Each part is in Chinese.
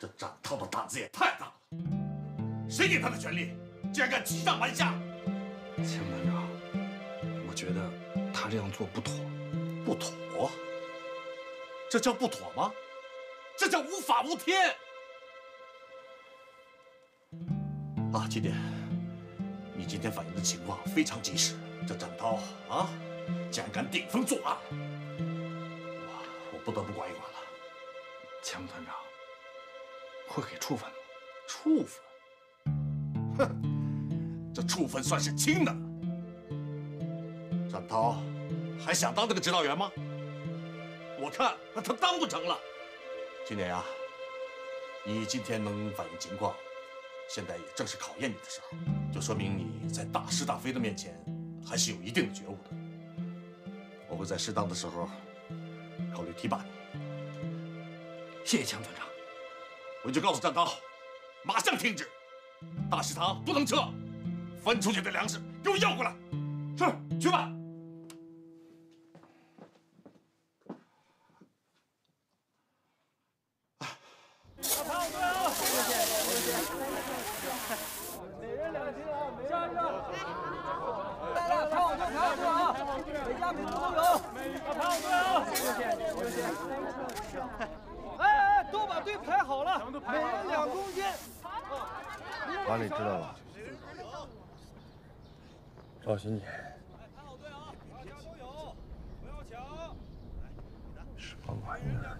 这展涛的胆子也太大了，谁给他的权利，竟然敢欺上瞒下？钱副团长，我觉得他这样做不妥。不妥？这叫不妥吗？这叫无法无天！啊，金典，你今天反映的情况非常及时。这展涛啊，竟然敢顶风作案，我我不得不管一管了。钱副团长会给处分吗？处分？哼，这处分算是轻的。展涛还想当这个指导员吗？我看他当不成了。金莲呀，你今天能反映情况，现在也正是考验你的时候，就说明你在大是大非的面前还是有一定的觉悟的。我会在适当的时候考虑提拔你。谢谢强团长。我就告诉战涛，马上停止，大食堂不能撤，分出去的粮食给我要过来。是，去吧。排好队啊！谢谢谢谢。每人两斤啊，每人两斤。来来，排好队，排好队啊！每家每户都有。排好队啊！谢谢谢谢。把队排好了，每人两公斤。管理知道了。赵新姐，排好队啊！大家都有，不要抢。什么玩意儿？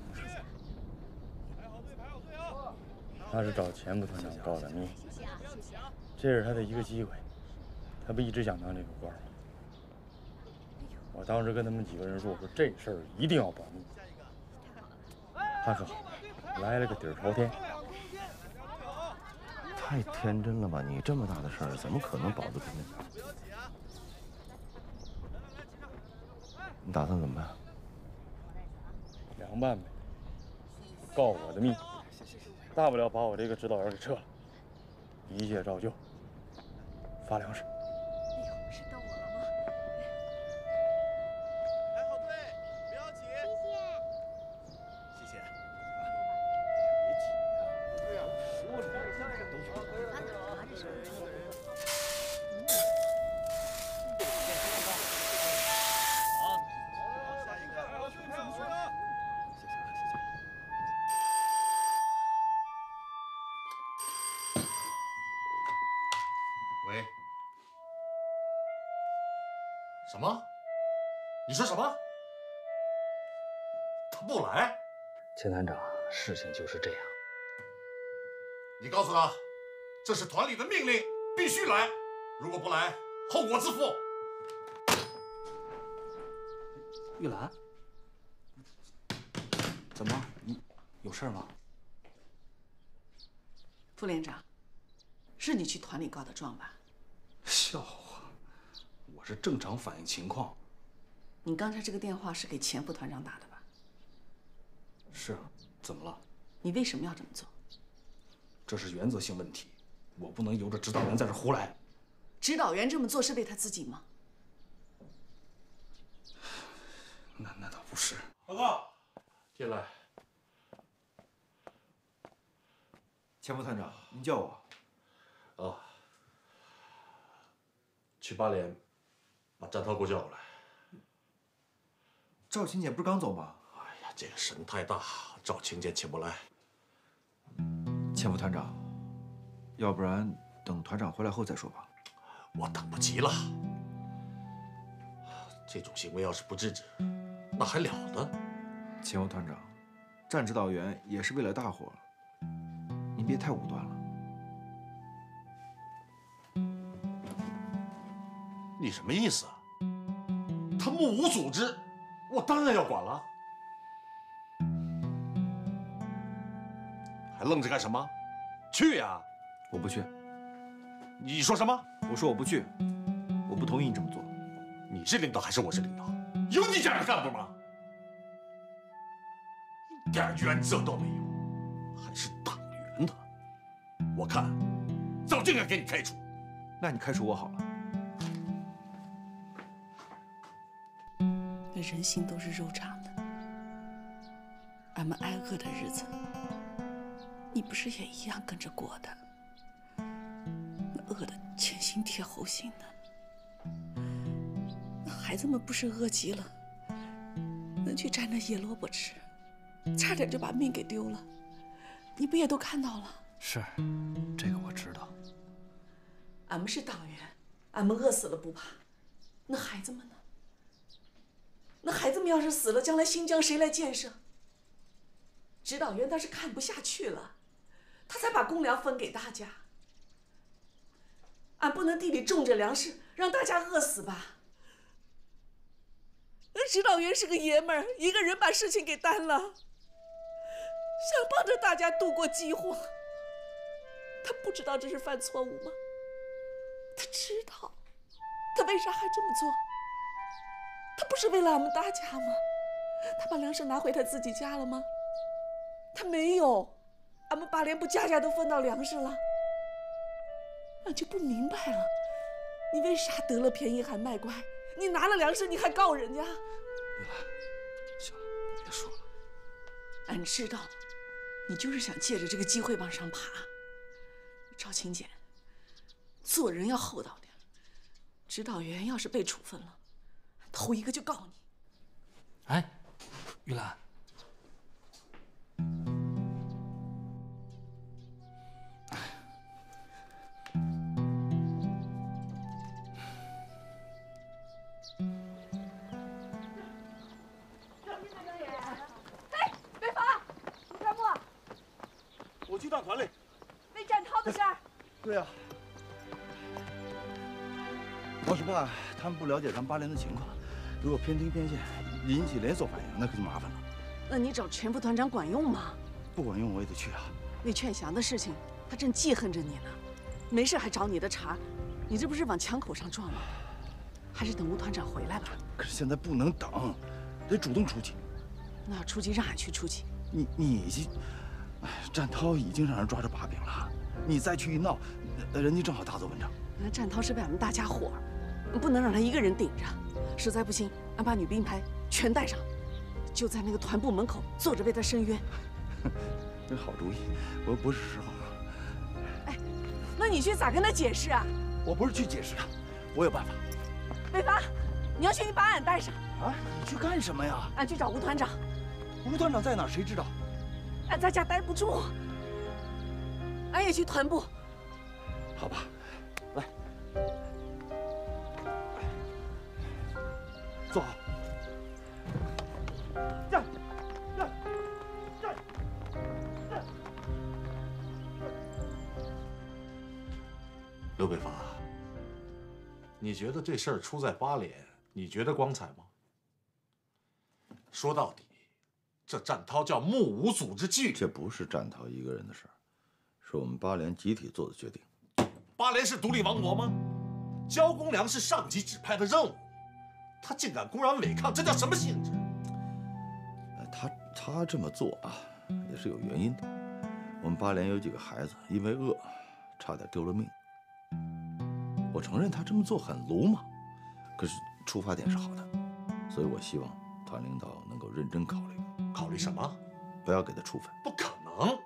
排好队，排好队啊！他是找钱副团长告的密，这是他的一个机会。他不一直想当这个官吗？我当时跟他们几个人说，我说这事儿一定要保密。他说好，来了个底儿朝天。太天真了吧！你这么大的事儿，怎么可能保得住呢？你打算怎么办？凉拌呗，告我的密，大不了把我这个指导员给撤了，一切照旧，发粮食。你说什么？他不来？钱团长，事情就是这样。你告诉他，这是团里的命令，必须来。如果不来，后果自负。玉兰，怎么？你有事吗？副连长，是你去团里告的状吧？笑话，我是正常反映情况。你刚才这个电话是给钱副团长打的吧？是啊，怎么了？你为什么要这么做？这是原则性问题，我不能由着指导员在这胡来。指导员这么做是为他自己吗？那那倒不是。报告，进来。钱副团长，您叫我。哦，去八连，把战涛给我叫过来。赵琴姐不是刚走吗？哎呀，这个神太大，赵青姐起不来。钱副团长，要不然等团长回来后再说吧。我等不及了。这种行为要是不制止，那还了得？钱副团长，战指导员也是为了大伙，您别太武断了。你什么意思啊？他目无组织，我当然要管了。还愣着干什么？去呀！我不去。你说什么？我说我不去，我不同意你这么做。你是领导还是我是领导？有你这样的干部吗？一点原则都没有，还是党员呢？我看早就应该给你开除。那你开除我好了。那人心都是肉长的，俺们挨饿的日子你不是也一样跟着过的？那饿得前心贴后心的，那孩子们不是饿极了，能去摘那野萝卜吃，差点就把命给丢了。你不也都看到了？是，这个我知道。俺们是党员，俺们饿死了不怕，那孩子们呢？那孩子们要是死了，将来新疆谁来建设？指导员他是看不下去了，他才把公粮分给大家。俺不能地里种着粮食，让大家饿死吧？那指导员是个爷们儿，一个人把事情给担了，想帮着大家度过饥荒。他不知道这是犯错误吗？他知道，他为啥还这么做？他不是为了俺们大家吗？他把粮食拿回他自己家了吗？他没有，俺们八连不家家都分到粮食了？俺就不明白了，你为啥得了便宜还卖乖？你拿了粮食你还告人家？玉兰，行了，你别说了。俺知道，你就是想借着这个机会往上爬。赵勤俭，做人要厚道点。指导员要是被处分了，头一个就告你。哎，玉兰。哎，北伐，吴传木，我去大团里。为战涛的事儿。对呀。我是怕他们不了解咱八连的情况，如果偏听偏见，引起连锁反应，那可就麻烦了。那你找全副团长管用吗？不管用，我也得去啊。那劝降的事情，他正记恨着你呢，没事还找你的茬，你这不是往枪口上撞吗？还是等吴团长回来吧。可是现在不能等，得主动出击。那要出击，让俺去出击。你你这，哎，战涛已经让人抓着把柄了，你再去一闹，人家正好大做文章。那战涛是为俺们大家伙，不能让他一个人顶着。实在不行，俺把女兵排全带上，就在那个团部门口坐着为他伸冤。这好主意，我不是时候。哎，那你去咋跟他解释啊？我不是去解释他，我有办法。北伐，你要去，你把俺带上。啊，你去干什么呀？俺去找吴团长。吴团长在哪？谁知道？俺在家待不住，俺也去团部。好吧，来，坐好。站，站，站，站。刘北伐，你觉得这事儿出在八连，你觉得光彩吗？说到底，这战涛叫目无组织纪律。这不是战涛一个人的事儿，是我们八连集体做的决定。八连是独立王国吗？交公粮是上级指派的任务，他竟敢公然违抗，这叫什么性质？他他这么做啊，也是有原因的。我们八连有几个孩子因为饿，差点丢了命。我承认他这么做很鲁莽，可是出发点是好的，所以我希望团领导能够认真考虑。考虑什么？不要给他处分。不可能，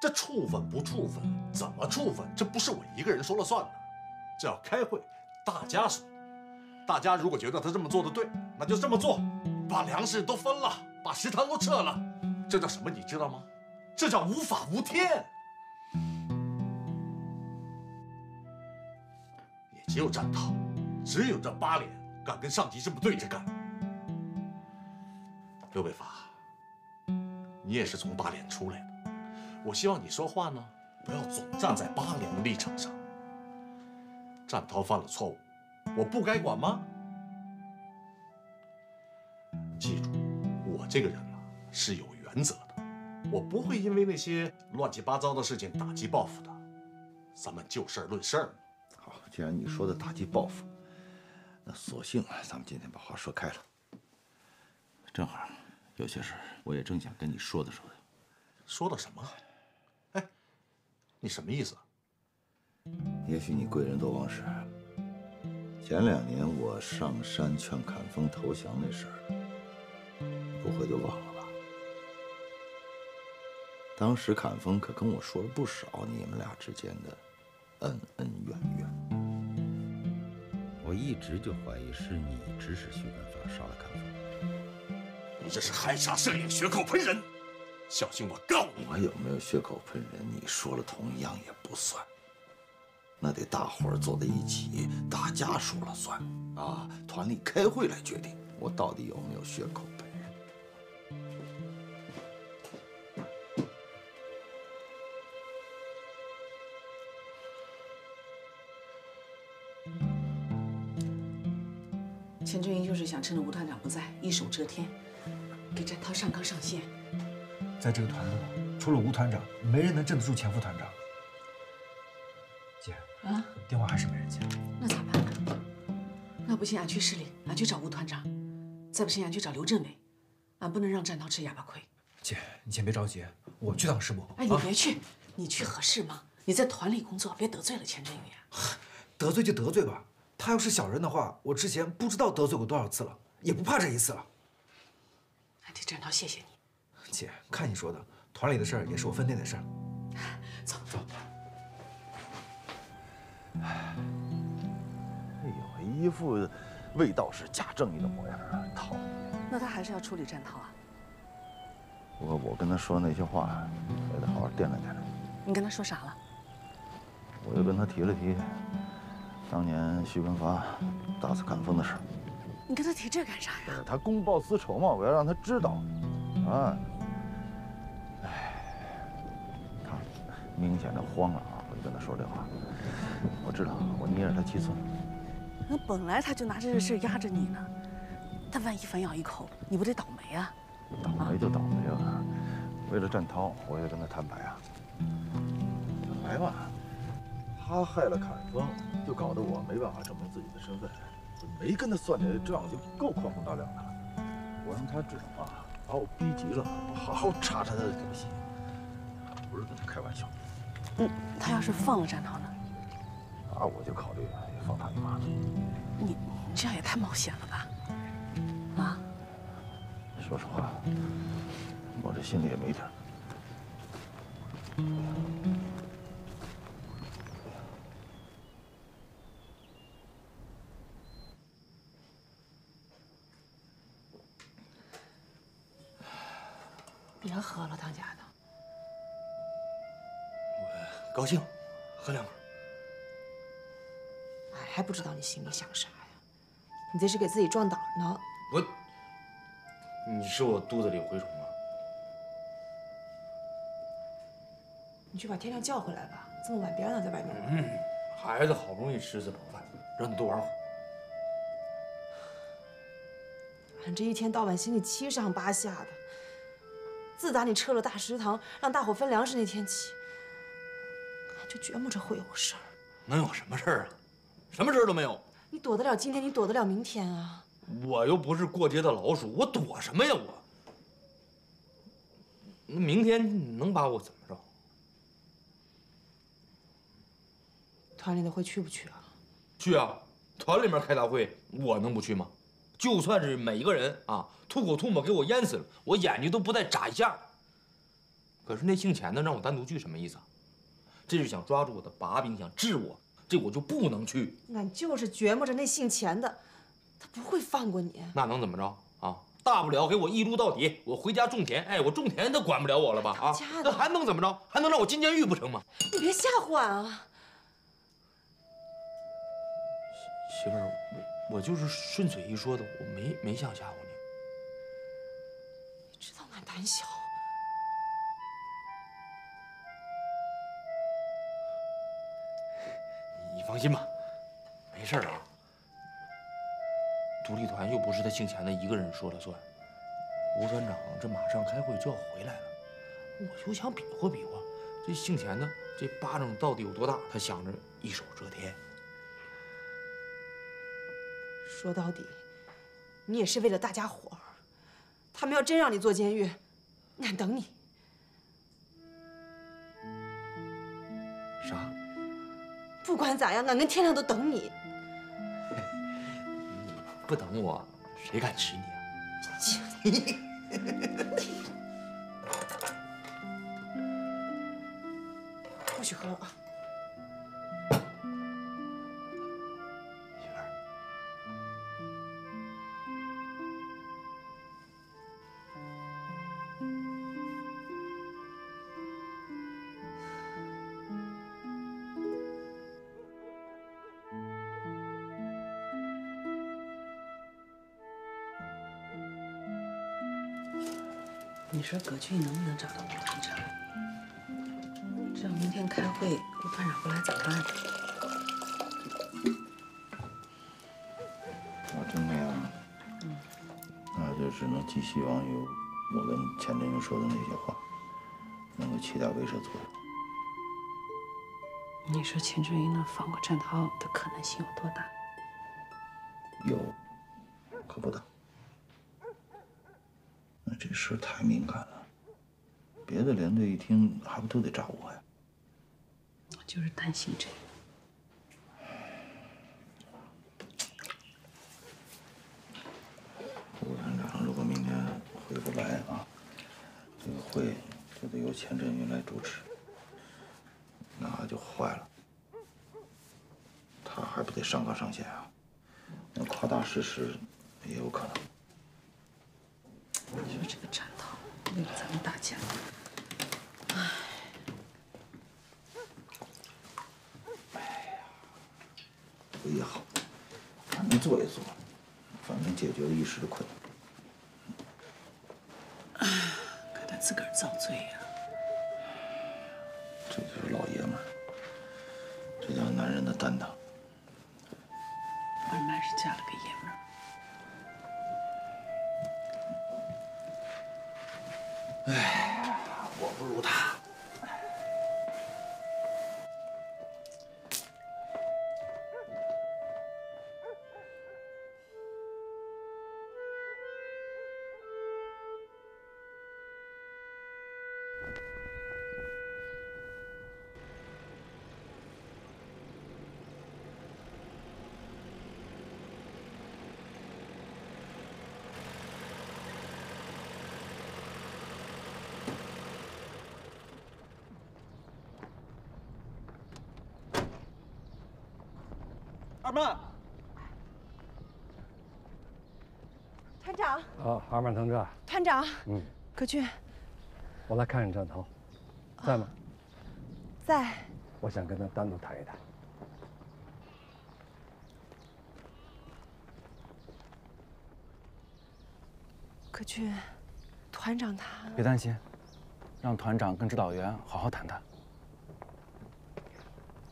这处分不处分，怎么处分？这不是我一个人说了算的，这要开会，大家说。大家如果觉得他这么做的对，那就这么做，把粮食都分了，把食堂都撤了，这叫什么？你知道吗？这叫无法无天。也只有战涛，只有这八连敢跟上级这么对着干。刘北伐，你也是从八连出来的，我希望你说话呢，不要总站在八连的立场上。战涛犯了错误，我不该管吗？记住，我这个人呢是有原则的，我不会因为那些乱七八糟的事情打击报复的。咱们就事论事儿。好，既然你说的打击报复，那索性啊，咱们今天把话说开了。正好，有些事我也正想跟你说的说的。说的什么？哎，你什么意思？也许你贵人多忘事。前两年我上山劝砍风投降那事儿，不会就忘了吧？当时砍风可跟我说了不少你们俩之间的恩恩怨怨。我一直就怀疑是你指使徐根发杀了砍风。你这是含沙射影，血口喷人，小心我告你！我有没有血口喷人？你说了同样也不算。那得大伙儿坐在一起，大家说了算啊！团里开会来决定，我到底有没有血口喷人。钱志英就是想趁着吴团长不在，一手遮天，给展涛上纲上线。在这个团部，除了吴团长，没人能镇得住钱副团长。姐，啊，电话还是没人接。那咋办呢？那不行，俺去市里，俺去找吴团长；再不行，俺去找刘政委。俺不能让战涛吃哑巴亏。姐，你先别着急，我去趟师部。哎，你别去，你去合适吗？你在团里工作，别得罪了钱振宇呀。得罪就得罪吧，他要是小人的话，我之前不知道得罪过多少次了，也不怕这一次了。俺替战涛谢谢你。姐，看你说的，团里的事儿也是我分内的事儿。走 走。哎呦，一副卫道士假正义的模样，讨厌。那他还是要处理战涛啊？不过我跟他说那些话，也得好好掂量掂量。你跟他说啥了？我就跟他提了提当年徐文发打死砍风的事。你跟他提这干啥呀？他公报私仇嘛，我要让他知道。啊，哎，他明显的慌了啊！我就跟他说这话。我知道，我捏着他七寸。那本来他就拿这个事压着你呢，他万一反咬一口，你不得倒霉啊？倒霉就倒霉了。为了战涛，我也跟他摊牌啊。来吧，他害了凯风，就搞得我没办法证明自己的身份。没跟他算这账，就够宽宏大量的了。我让他知道啊，把我逼急了，我好好查查他的底细。不是跟他开玩笑。嗯，他要是放了战涛呢？那我就考虑放他一马。你你这样也太冒险了吧？啊？说实话，我这心里也没底。别喝了，当家的。我高兴，喝两口。哎，还不知道你心里想啥呀？你这是给自己壮胆呢。我，你是我肚子里有蛔虫吗？你去把天亮叫回来吧，这么晚别让他在外面玩。嗯，孩子好不容易吃次饱饭，让你多玩会儿。俺这一天到晚心里七上八下的。自打你撤了大食堂，让大伙分粮食那天起，俺就觉摸着会有事儿。能有什么事儿啊？什么事儿都没有。你躲得了今天，你躲得了明天啊？我又不是过街的老鼠，我躲什么呀我？那明天能把我怎么着？团里的会去不去啊？去啊！团里面开大会，我能不去吗？就算是每一个人啊，吐口唾沫给我淹死了，我眼睛都不带眨一下。可是那姓钱的让我单独去，什么意思啊？这是想抓住我的把柄，想治我，这我就不能去。俺就是琢磨着那姓钱的，他不会放过你。那能怎么着啊？大不了给我一撸到底，我回家种田。哎，我种田他管不了我了吧？啊，那还能怎么着？还能让我进监狱不成吗？你别吓唬俺啊！媳妇儿，我我就是顺嘴一说的，我没没想吓唬你。你知道俺胆小。放心吧，没事啊。独立团又不是他姓钱的一个人说了算，吴团长这马上开会就要回来了，我就想比划比划，这姓钱的这巴掌到底有多大？他想着一手遮天。说到底，你也是为了大家伙儿。他们要真让你坐监狱，俺等你。不管咋样，俺跟天亮都等你。你不等我，谁敢吃你啊？不许喝了啊！你说葛俊能不能找到吴团长？这样明天开会，吴团长不来咋办？我真那样，那就只能寄希望于我跟钱振宇说的那些话能够起到威慑作用。你说钱振宇能放过战涛的可能性有多大？有，可不大。那这太敏感了，别的连队一听，还不都得炸我呀？我就是担心这个。副团长如果明天回不来啊，这个会就得由钱振云来主持，那就坏了。他还不得上纲上线啊？那夸大事实也有可能。你说这个战涛为了咱们大家，唉，也好，反正做一做，反正解决了一时的困难。可他自个儿遭罪呀、二曼同志，团长，嗯，葛俊我来看看战涛，在吗？在。我想跟他单独谈一谈。葛俊，团长他别担心，让团长跟指导员好好谈谈。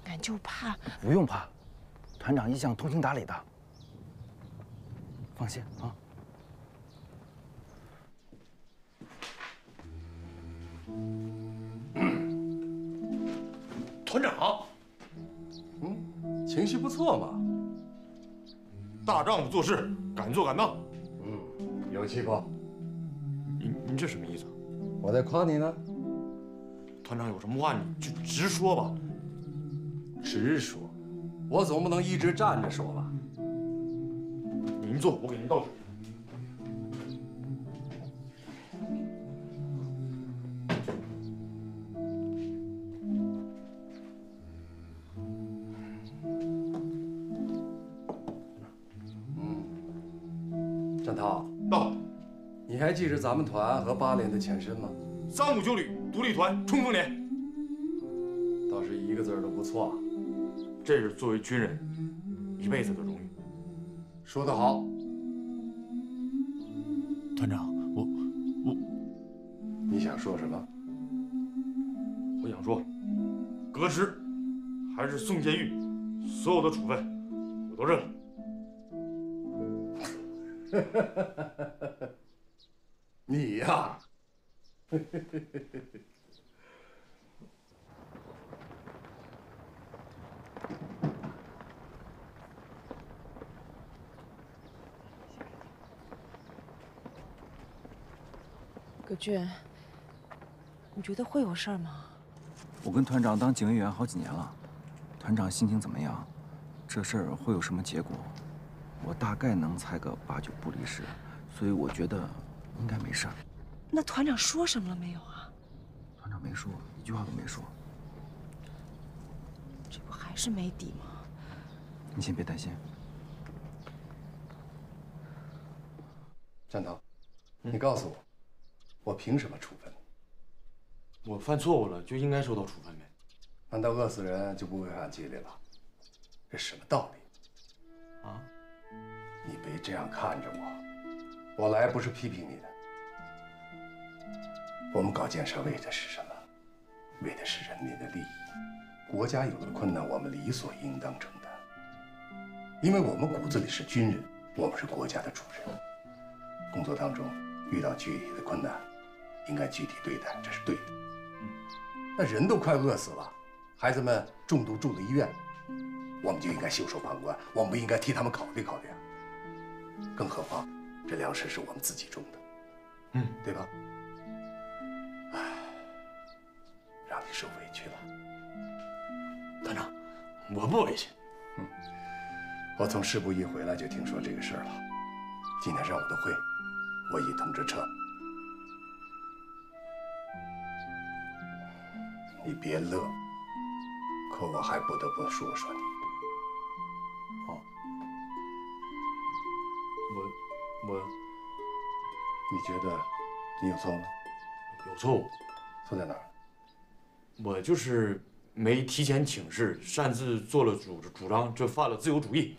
俺就怕不用怕，团长一向通情达理的。放心啊。团长，嗯，情绪不错嘛。大丈夫做事敢做敢当。嗯，有气魄。您您这什么意思？我在夸你呢。团长有什么话你就直说吧。直说，我总不能一直站着说吧？您坐，我给您倒水。记着咱们团和八连的前身吗？三五九旅独立团冲锋连。倒是一个字儿都不错。这是作为军人一辈子的荣誉。说得好。团长，我我你想说什么？我想说，革职还是送监狱，所有的处分我都认了。你呀，葛俊，你觉得会有事儿吗？我跟团长当警卫员好几年了，团长心情怎么样？这事儿会有什么结果？我大概能猜个八九不离十，所以我觉得应该没事儿。那团长说什么了没有啊？团长没说，一句话都没说。这不还是没底吗？你先别担心。战涛，你告诉我，我凭什么处分你？我犯错误了，就应该受到处分呗。难道饿死人就不违反纪律了？这什么道理？啊？你别这样看着我，我来不是批评你的。我们搞建设为的是什么？为的是人民的利益。国家有了困难，我们理所应当承担，因为我们骨子里是军人，我们是国家的主人。工作当中遇到具体的困难，应该具体对待，这是对的。那人都快饿死了，孩子们中毒住了医院，我们就应该袖手旁观，我们不应该替他们考虑考虑啊。更何况，这粮食是我们自己种的，嗯，对吧？唉，让你受委屈了，团长，我不委屈。嗯，我从师部一回来就听说这个事儿了。今天上午的会，我已通知撤。你别乐，可我还不得不说说你。你觉得你有错吗？有错误，错在哪儿？我就是没提前请示，擅自做了主主张，就犯了自由主义。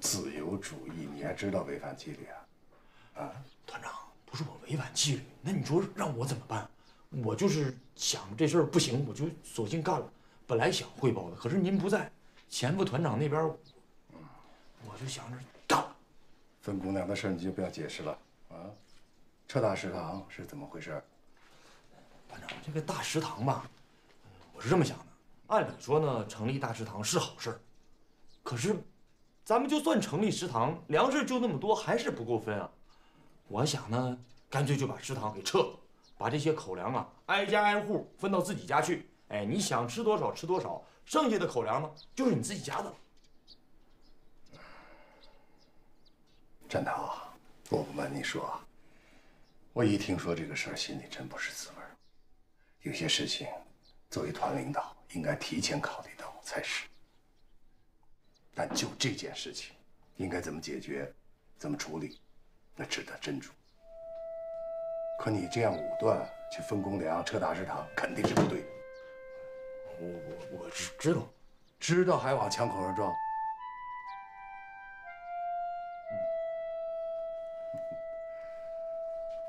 自由主义，你还知道违反纪律啊？啊，团长，不是我违反纪律，那你说让我怎么办？我就是想这事儿不行，我就索性干了。本来想汇报的，可是您不在，前副团长那边，我就想着干了。分姑娘的事你就不要解释了啊。撤大食堂是怎么回事？班长，这个大食堂吧，我是这么想的。按理说呢，成立大食堂是好事儿，可是，咱们就算成立食堂，粮食就那么多，还是不够分啊。我想呢，干脆就把食堂给撤了，把这些口粮啊，挨家挨户分到自己家去。哎，你想吃多少吃多少，剩下的口粮呢，就是你自己家的了。战涛，我不瞒你说，我一听说这个事儿，心里真不是滋味儿。有些事情，作为团领导，应该提前考虑到才是。但就这件事情，应该怎么解决，怎么处理，那值得斟酌。可你这样武断去分公粮、撤大食堂，肯定是不对的。我我我知知道，知道还往枪口上撞。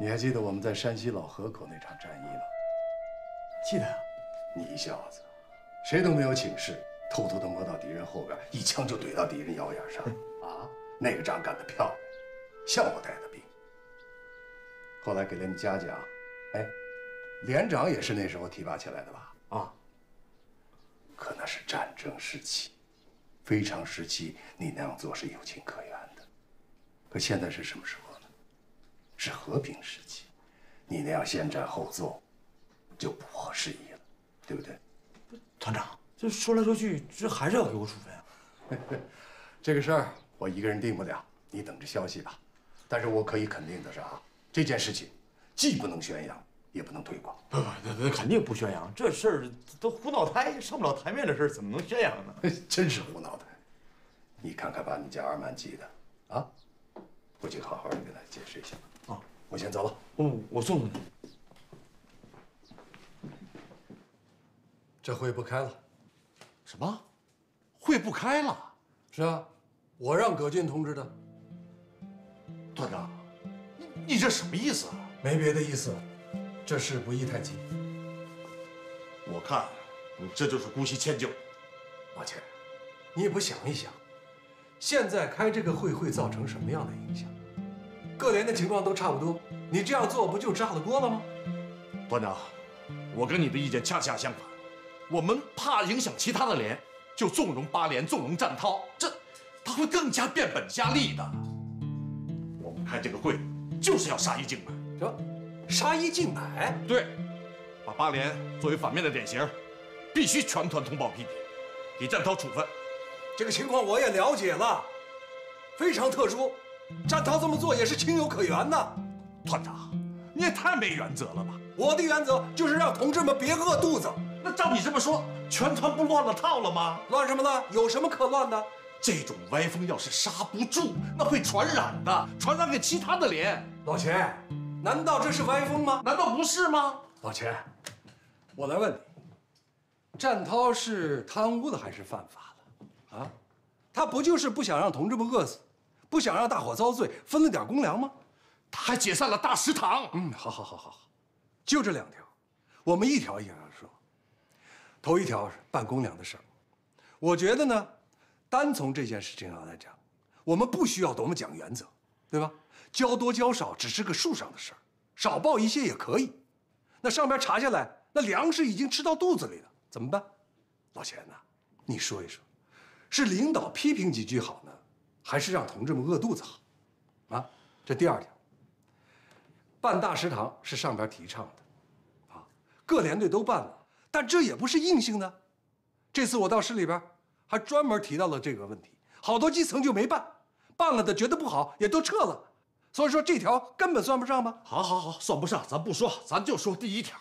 你还记得我们在山西老河口那场战役吗？记得啊。你小子，谁都没有请示，偷偷的摸到敌人后边，一枪就怼到敌人腰眼上。啊，那个仗干得漂亮，像我带的兵。后来给了你嘉奖，哎，连长也是那时候提拔起来的吧？啊。可那是战争时期，非常时期，你那样做是有情可原的。可现在是什么时候呢？是和平时期，你那样先斩后奏，就不合时宜了，对不对？团长，这说来说去，这还是要给我处分啊。这个事儿我一个人定不了，你等着消息吧。但是我可以肯定的是啊，这件事情既不能宣扬，也不能推广。不不，那那肯定不宣扬。这事儿都胡脑胎上不了台面的事儿，怎么能宣扬呢？真是胡脑袋！你看看把你家二曼急的，啊，回去好好的跟他解释一下。啊，我先走了。我，我送你。这会不开了。什么？会不开了？是啊，我让葛俊通知的。团长，你你这什么意思啊？没别的意思，这事不宜太急。我看你这就是姑息迁就。抱歉，你也不想一想，现在开这个会会造成什么样的影响？各连的情况都差不多，你这样做不就炸了锅了吗？团长，我跟你的意见恰恰相反。我们怕影响其他的连，就纵容八连，纵容战涛，这他会更加变本加厉的。我们开这个会就是要杀一儆百。什么？杀一儆百？对，把八连作为反面的典型，必须全团通报批评，给战涛处分。这个情况我也了解了，非常特殊，战涛这么做也是情有可原呐。团长，你也太没原则了吧！我的原则就是让同志们别饿肚子。那照你这么说，全团不乱了套了吗？乱什么乱？有什么可乱的？这种歪风要是刹不住，那会传染的，传染给其他的连。老钱，难道这是歪风吗？难道不是吗？老钱，我来问你，战涛是贪污了还是犯法了？啊，他不就是不想让同志们饿死，不想让大伙遭罪，分了点公粮吗？他还解散了大食堂。嗯，好好好好好，就这两条，我们一条一条说。头一条是办公粮的事儿，我觉得呢，单从这件事情上来讲，我们不需要多么讲原则，对吧？交多交少只是个数上的事儿，少报一些也可以。那上边查下来，那粮食已经吃到肚子里了，怎么办？老钱呐，你说一说，是领导批评几句好呢，还是让同志们饿肚子好？啊，这第二条。办大食堂是上边提倡的，啊，各连队都办了，但这也不是硬性的。这次我到市里边，还专门提到了这个问题，好多基层就没办，办了的觉得不好，也都撤了。所以说这条根本算不上吧？好，好，好，算不上，咱不说，咱就说第一条。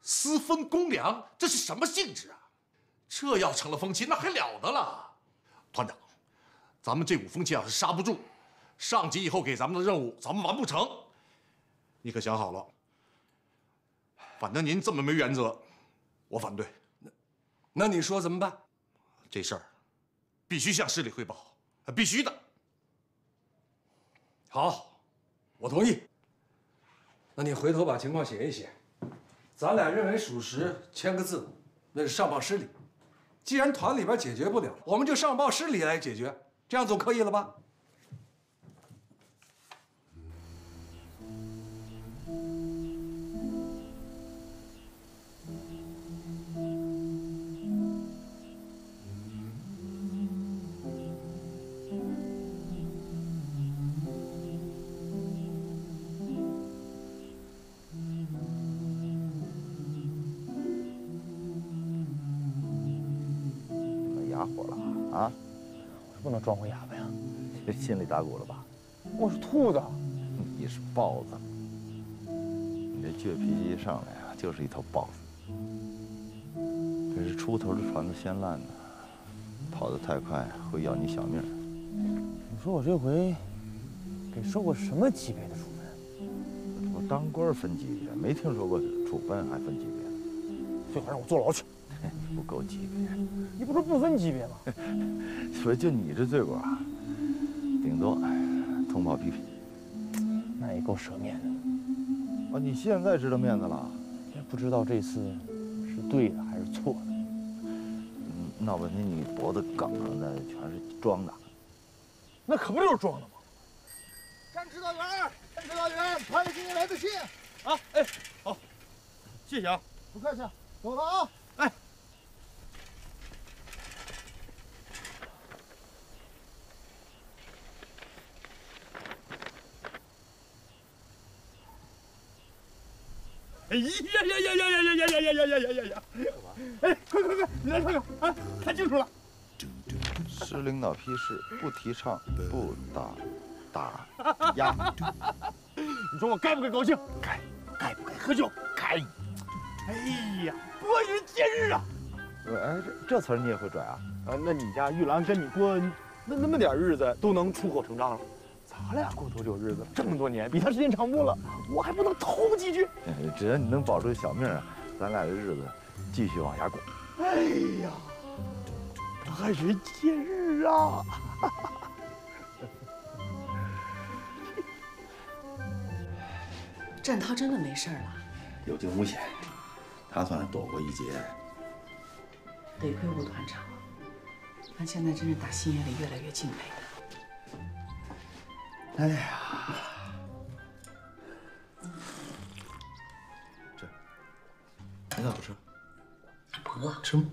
私分公粮，这是什么性质啊？这要成了风气，那还了得了？团长，咱们这股风气要是刹不住，上级以后给咱们的任务，咱们完不成。你可想好了？反正您这么没原则，我反对。那，那你说怎么办？这事儿必须向市里汇报，必须的。好，我同意。那你回头把情况写一写，咱俩认为属实，签个字，那是上报市里。既然团里边解决不了，我们就上报市里来解决，这样总可以了吧？能装回哑巴呀！这心里打鼓了吧？我是兔子，你是豹子。你这倔脾气一上来啊，就是一头豹子。这是出头的船子先烂呢，跑得太快会要你小命。你说我这回给受过什么级别的处分？我当官分级别，没听说过处分还分级别。最好让我坐牢去。不够级别。你不说不分级别吗？所以就你这罪过啊，顶多通报批评。那也够舍面的。啊，你现在知道面子了？也不知道这次是对的还是错的。嗯，闹半天你脖子梗上的全是装的。那可不就是装的吗？站指导员，站指导员，派给你来的信。啊，哎，好，谢谢啊。不客气，走了啊。哎。呀呀呀呀呀呀呀呀呀呀呀呀呀！哎，快快快，你来看看啊，看清楚了。市领导批示，不提倡不打打压。你说我该不该高兴？该。该不该喝酒？该。哎呀，拨云见日啊！哎，这这词你也会拽啊？啊，那你家玉兰跟你过那那么点日子都能出口成章了，咱俩过多久日子？这么多年，比他时间长多了，我还不能偷几句？只要你能保住小命啊，咱俩的日子继续往下过。哎呀，国运节日啊！战涛真的没事了，有惊无险，他算躲过一劫。得亏吴团长，他现在真是打心眼里越来越敬佩他。哎呀，这你咋不吃？不饿。吃吗？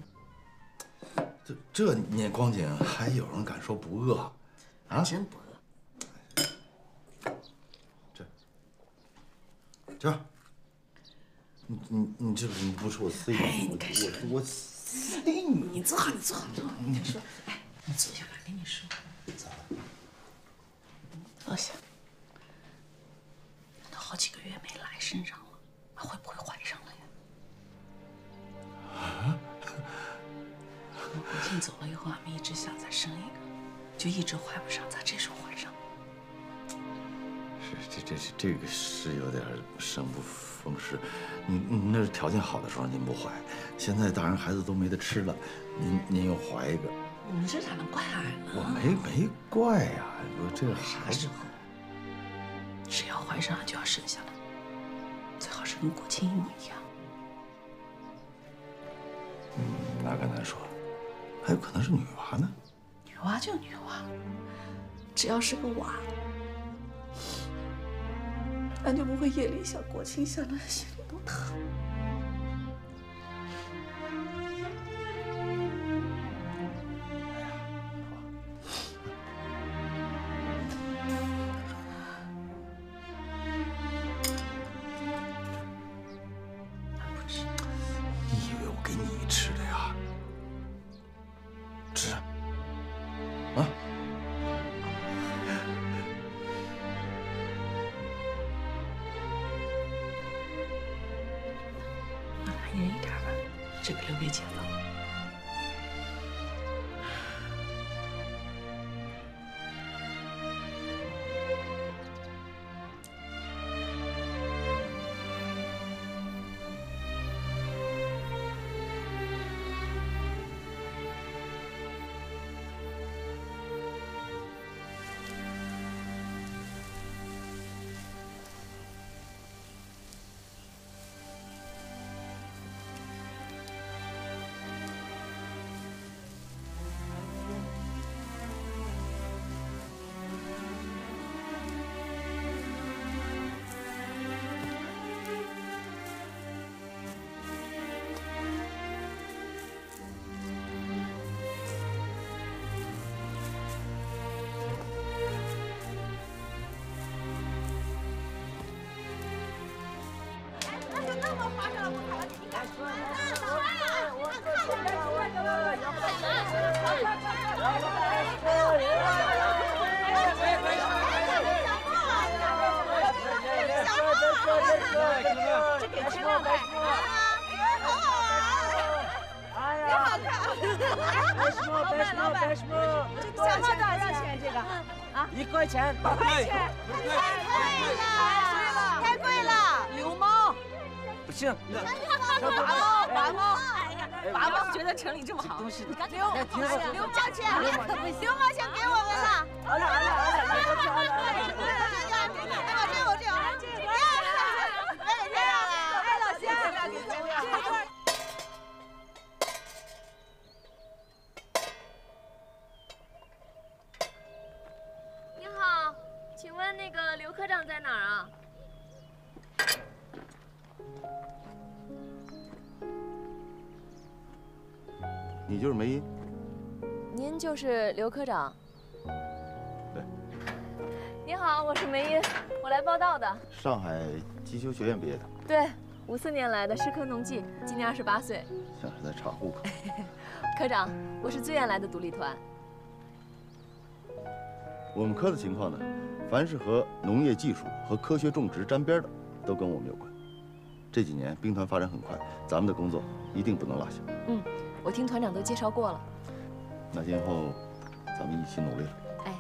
这这年光景，还有人敢说不饿？啊？真不饿。这，你你你这你不是我塞你，哎，开始我我。塞，你坐好，你坐，坐。你说，哎，你坐下来，跟你说。坐下。都好几个月没来身上了，会不会怀上了呀？我国静走了以后，俺们一直想再生一个，就一直怀不上。咋这时候怀上了？是这这这个是有点生不逢时。您您那是条件好的时候您不怀，现在大人孩子都没得吃了，您您又怀一个。你这咋能怪俺呢？我没没怪呀，我这孩子啥时候？只要怀上了就要生下来，最好是跟国庆一模一样。嗯，那更难说，还有可能是女娃呢。女娃就女娃，只要是个娃，俺就不会夜里想国庆想的心里都疼。这给质量呗。好好玩，也好看。老板，老板，小帽多少钱？这个啊，一块钱。一块钱，不行，八毛，拔毛，拔毛，觉得城里这么好，东西六六毛钱，六毛钱给我们了。好了好了好了，来过去好了。我这我这个，哎，这样了，哎，老乡，您好，请问那个刘科长在哪儿啊？你就是梅英。您就是刘科长。对。您好，我是梅英，我来报道的。上海机修学院毕业的，对，五四年来的，师科农技，今年二十八岁。像是在查户口。科长，我是最远来的独立团。我们科的情况呢，凡是和农业技术和科学种植沾边的，都跟我们有关。这几年兵团发展很快，咱们的工作一定不能落下。嗯，我听团长都介绍过了。那今后咱们一起努力了。哎，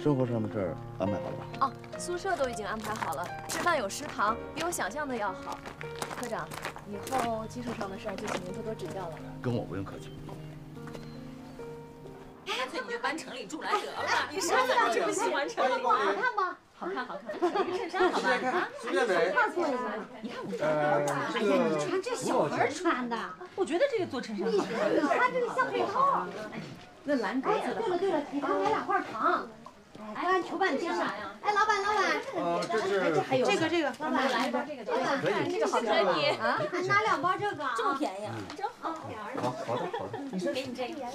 生活上的事儿安排好了吧？哦，宿舍都已经安排好了，吃饭有食堂，比我想象的要好。科长，以后技术上的事儿就请您多多指教了。跟我不用客气。干脆你就搬城里住来得了。你上次不就是喜欢城里看吗？好看好看，这个衬衫好吧？啊，随便买大错一个。你看我穿的哎呀，你穿这小孩穿的，我觉得这个做衬衫好看。你看它这个像被套。那蓝格子的。对了对了，给他买两块糖。哎，刚求半天了。哎，老板老板，呃，这是这还有这个这个，老板来一包这个，老板可以这个好看可以啊，拿两包这个，这么便宜啊，真好。好好的好的。你说给你这个，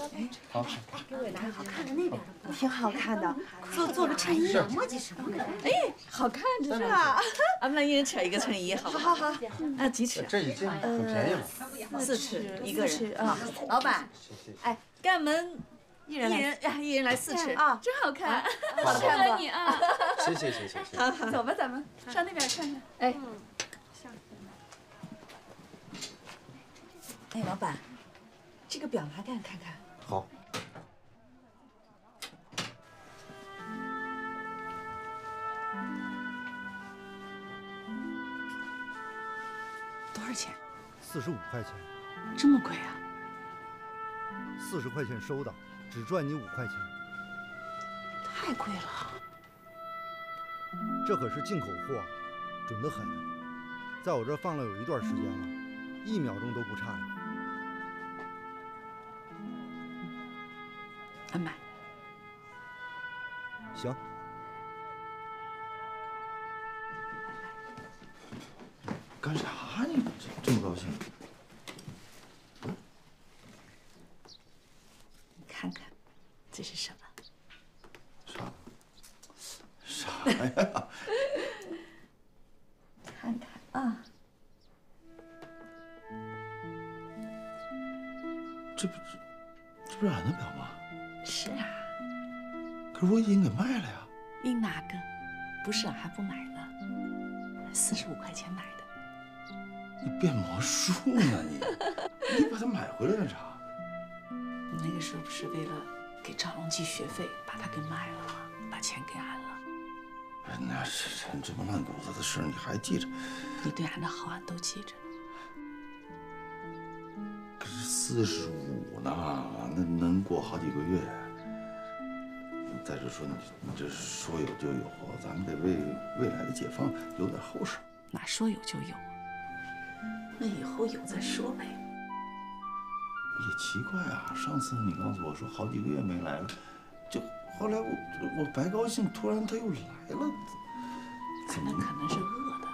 好。给我拿个好看的那边的，挺好看的，做做个衬衣。什么几十块？哎，好看，这是吧？俺们一人 扯一个衬衣，好不好好好，那，几尺？这已经很便宜了。四尺一个人啊。老板，哎，干们一人来，一人来四尺啊，真好看，好适合你啊。谢谢谢谢谢。好好，走吧，咱们上那边看看。哎，哎，老板，这个表拿给俺看看。好。多少钱？四十五块钱，这么贵啊？四十块钱收的，只赚你五块钱。太贵了。这可是进口货，准得很，在我这放了有一段时间了，一秒钟都不差呀。俺买。行。干啥你这这么高兴？你看看，这是什么？啥啥呀？看看啊，这不这这不是俺的表吗？是啊，可是我已经给卖了呀。你哪个？不是，俺还不买了，四十五块钱买的。你变魔术呢你？你把它买回来干啥？你那个时候不是为了给赵龙寄学费，把他给卖了？把钱给俺了。哎那是这这么烂谷子的事，你还记着？你对俺的好，俺都记着。可是四十五呢，那能过好几个月。再者说，你你这说有就有，咱们得为未来的解放留点后手。哪说有就有啊？那以后有再说呗。也奇怪啊，上次你告诉我说好几个月没来了，就后来我我白高兴，突然他又来了，可能？可能是饿的。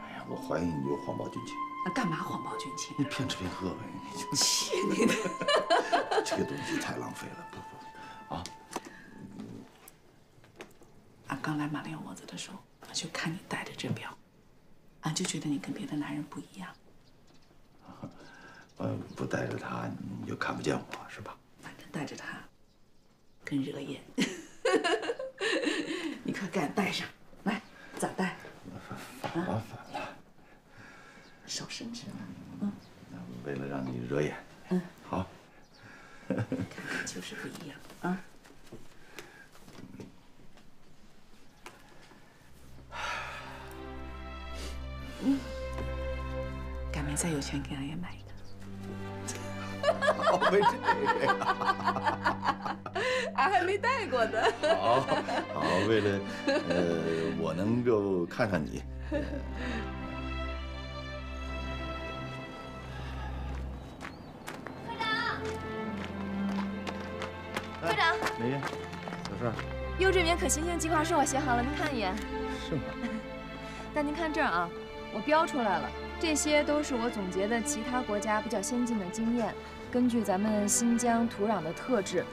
哎呀，我怀疑你有谎报军情。那干嘛谎报军情？你骗吃骗喝呗，你就 气你的！这个东西太浪费了，不不，啊。俺刚来马连窝子的时候，俺就看你戴着这表，俺就觉得你跟别的男人不一样。呃，不带着他你就看不见我是吧？反正带着他，更惹眼。你快给俺戴上，来，咋戴？麻烦了。手伸直了，嗯。为了让你惹眼。嗯。好。看 看就是不一样啊。嗯。赶明再有钱给俺也买一个。为这个呀？俺还没带过呢。好，好，为了呃，我能够看看你。科长，梅艳，有事儿？优质棉可行性计划书我写好了，您看一眼。是吗？但您看这儿啊，我标出来了，这些都是我总结的其他国家比较先进的经验，根据咱们新疆土壤的特质，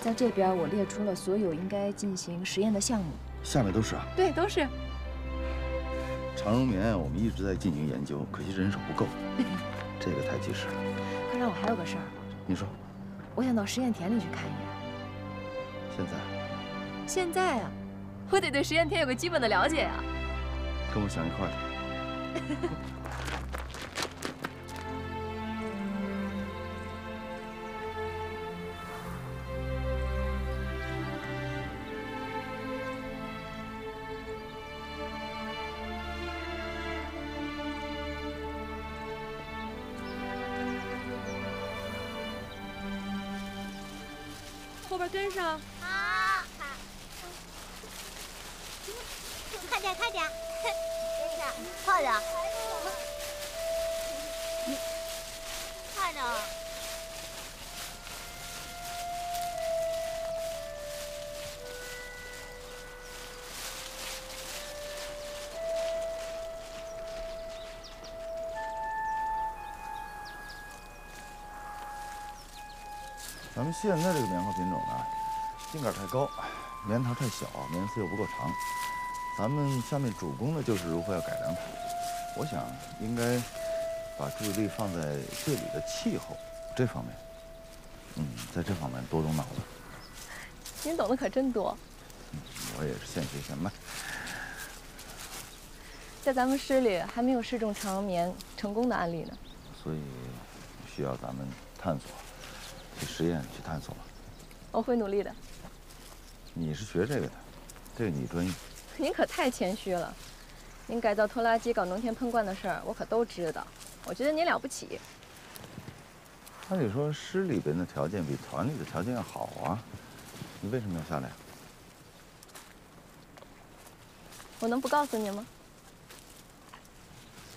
在这边我列出了所有应该进行实验的项目。下面都是啊。对，都是。长绒棉我们一直在进行研究，可惜人手不够，这个太及时了。科长，我还有个事儿。你说。我想到实验田里去看一眼。现在？现在啊，我得对实验田有个基本的了解呀。跟我想一块儿。上。好，快点，快点，快点，快点。咱们现在这个棉花品种呢，茎杆太高，棉头太小，棉丝又不够长。咱们下面主攻的就是如何要改良它。我想应该把注意力放在这里的气候这方面。嗯，在这方面多动脑子。您懂得可真多。我也是现学现卖。在咱们师里还没有试种长棉成功的案例呢。所以需要咱们探索。去实验、去探索。我会努力的。你是学这个的，这个你专业。您可太谦虚了。您改造拖拉机、搞农田喷灌的事儿，我可都知道。我觉得您了不起。按理说，师里边的条件比团里的条件要好啊，你为什么要下来？我能不告诉你吗？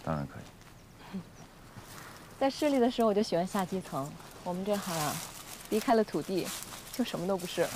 当然可以。在市里的时候，我就喜欢下基层。我们这行啊，离开了土地，就什么都不是了。